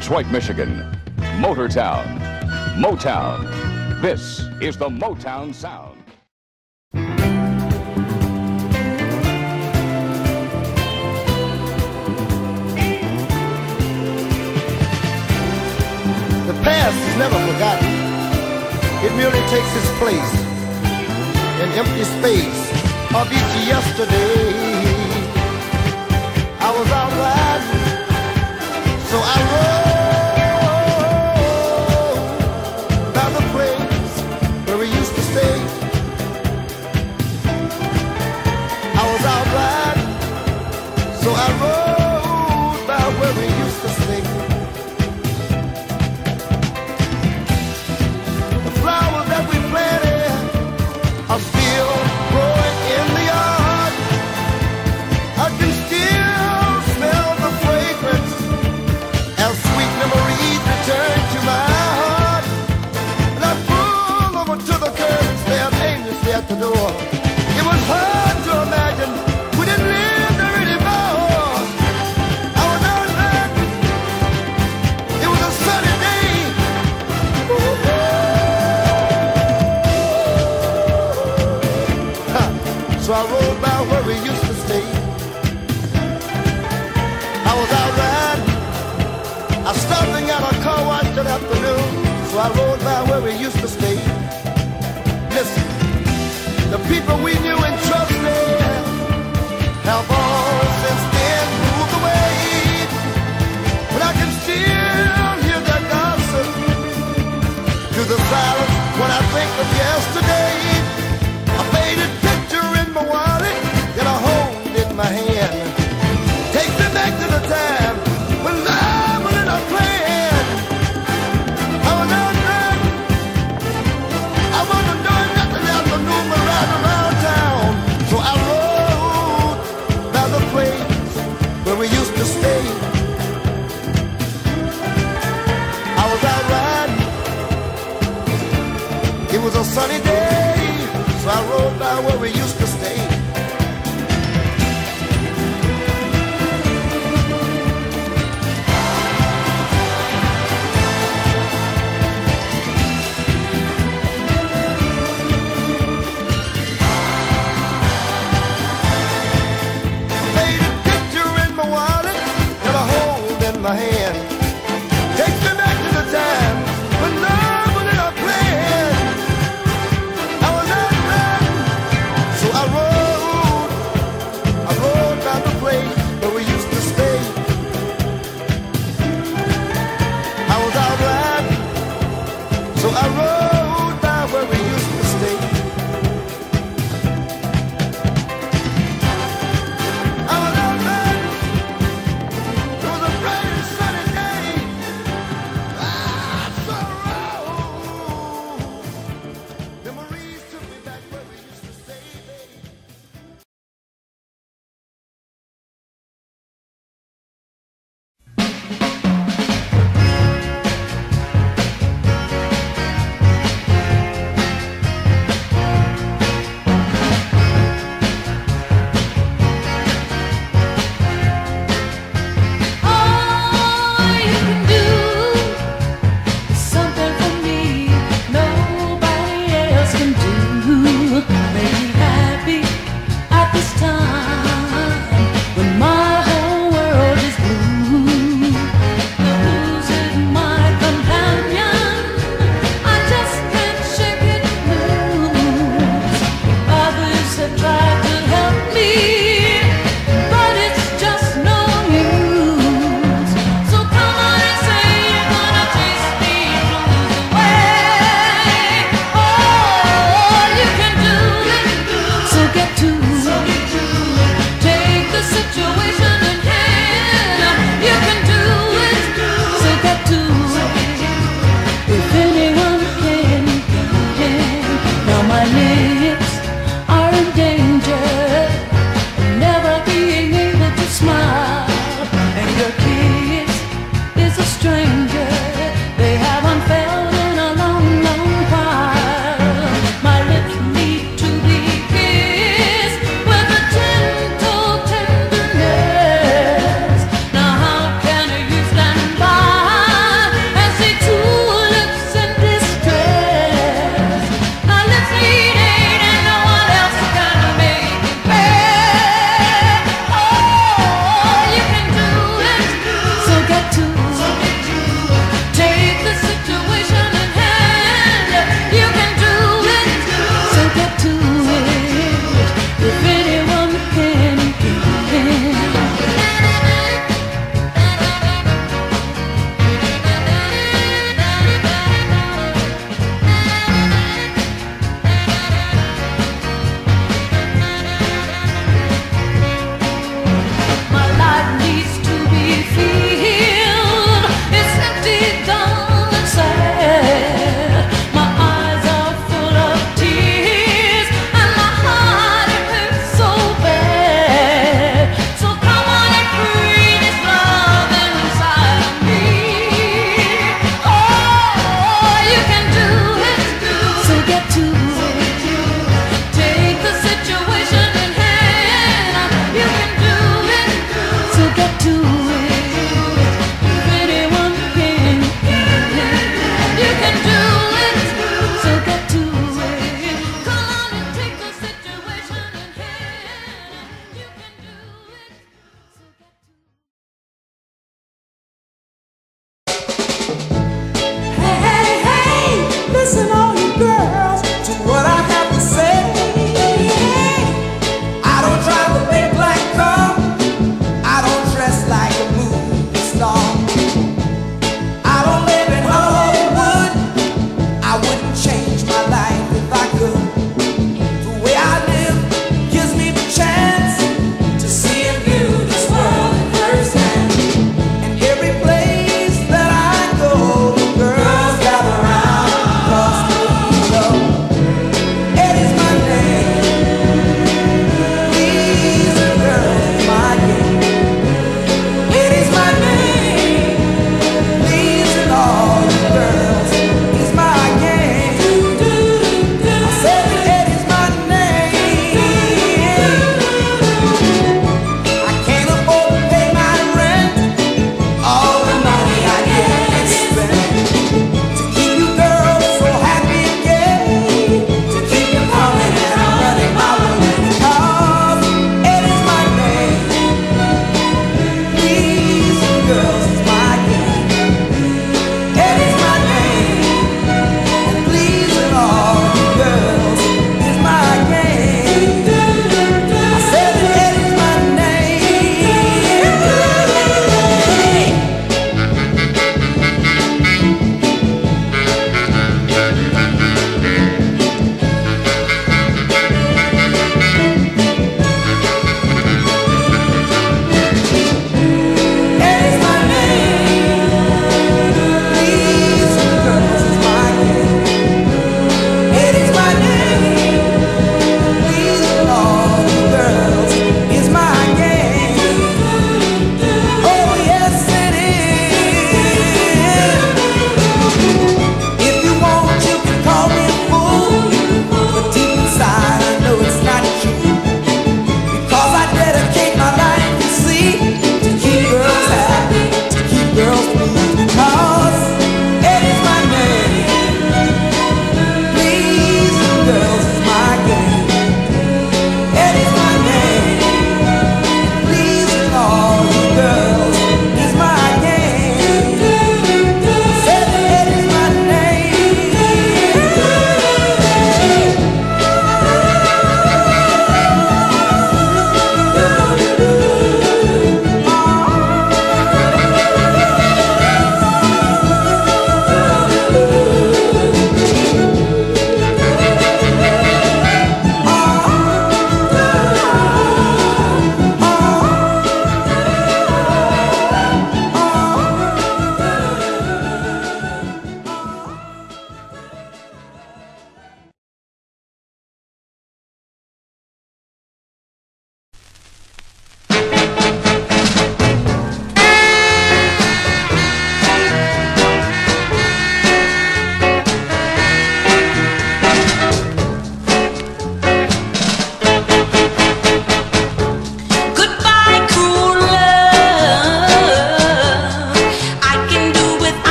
Detroit, Michigan, Motortown, Motown. This is the Motown Sound. The past is never forgotten. It merely takes its place in empty space of each yesterday. I was out riding, so I rode. We you in hand.